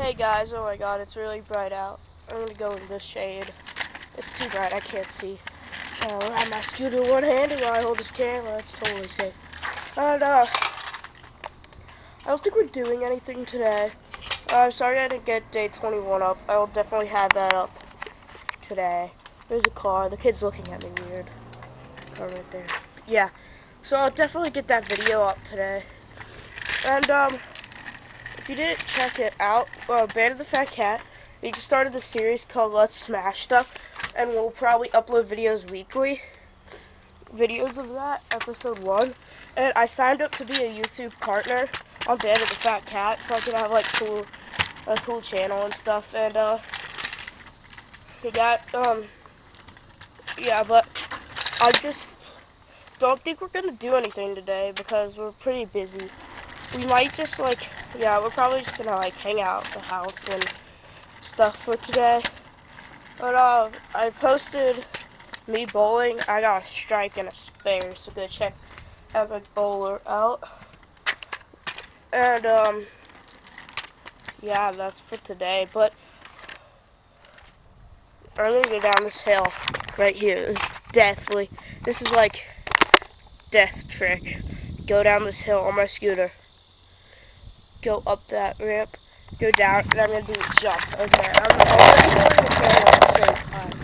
Hey guys, oh my god, it's really bright out. I'm gonna go in the shade. It's too bright, I can't see. So I'll ride my scooter one handed while I hold this camera. That's totally safe. And, uh, I don't think we're doing anything today. Uh, sorry I didn't get day 21 up. I will definitely have that up today. There's a car. The kid's looking at me weird. Car right there. Yeah. So I'll definitely get that video up today. And, um, if you didn't check it out, uh, Band of the Fat Cat, we just started the series called Let's Smash Stuff, and we'll probably upload videos weekly. Videos of that, episode one. And I signed up to be a YouTube partner on Band of the Fat Cat, so I can have like cool, a cool channel and stuff. And uh, we got um, yeah, but I just don't think we're gonna do anything today because we're pretty busy we might just like, yeah, we're probably just gonna like hang out at the house and stuff for today. But uh, I posted me bowling. I got a strike and a spare, so go check Epic Bowler out. And um, yeah, that's for today. But I'm gonna go down this hill right here. Is deathly. This is like death trick. Go down this hill on my scooter go up that ramp, go down, and I'm going to do a jump. Okay, I'm going to the same time.